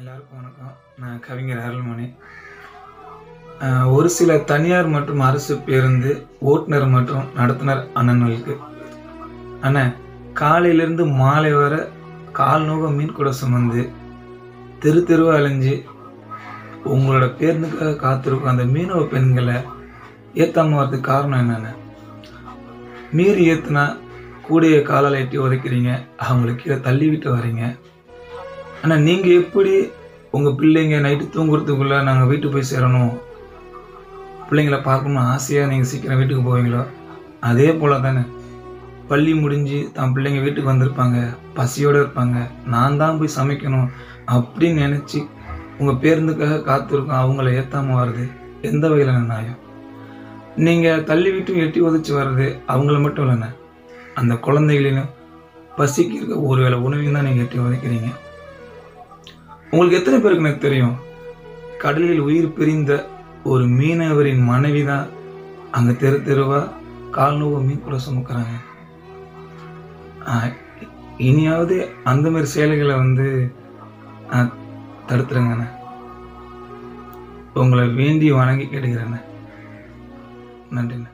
எல்லாருக்கும் வணக்கம். நான் கவிஞர் அருள்மணி. ஒரு சில தனியார் மற்றும் அரசு பேருந்து ஓட்டுநர் மற்றும் நடத்துனர் அண்ணன்களுக்கு. அண்ணன் காலையிலேருந்து மாலை வர கால் நோக மீன் கூட சுமந்து தெரு தெருவா அலைஞ்சு உங்களோட பேருந்துக்காக காத்திருக்கும் அந்த மீனவ பெண்களை ஏத்தாம வர்றதுக்கு காரணம் என்னென்ன மீறி ஏத்துனா கூடைய காலால் எட்டி உதைக்கிறீங்க. அவங்களுக்கு கீழே தள்ளி விட்டு வரீங்க. ஆனால் நீங்கள் எப்படி உங்கள் பிள்ளைங்க நைட்டு தூங்குறதுக்குள்ளே நாங்கள் வீட்டுக்கு போய் சேரணும்? பிள்ளைங்கள பார்க்கணும் ஆசையாக நீங்கள் சீக்கிரம் வீட்டுக்கு போவீங்களோ? அதே போல் தானே பள்ளி முடிஞ்சு தான் பிள்ளைங்க வீட்டுக்கு வந்திருப்பாங்க பசியோடு இருப்பாங்க. நான் தான் போய் சமைக்கணும் அப்படின்னு நினச்சி உங்கள் பேருந்துக்காக காத்திருக்கோம் அவங்கள ஏற்றாமல் வர்றது எந்த வகையில் நியாயம்? நீங்கள் தள்ளி விட்டு எட்டி உதச்சி வர்றது அவங்கள மட்டும் இல்லைண்ணே. அந்த குழந்தைகளின் பசிக்கு இருக்க ஒரு வேளை உணவையும் தான் நீங்கள் எட்டி உதைக்கிறீங்க உங்களுக்கு எத்தனை பேருக்கு எனக்கு தெரியும்? கடலில் உயிர் பிரிந்த ஒரு மீனவரின் மனைவி தான் அங்கே தெரு தெருவா கால் நோவு மீன் கூட சுமக்கிறாங்க. இனியாவது அந்த மாதிரி சேலைகளை வந்து தடுத்துருங்கண்ணே. உங்களை வேண்டி வணங்கி கேட்டுக்கிறேண்ணே. நன்றிண்ணே.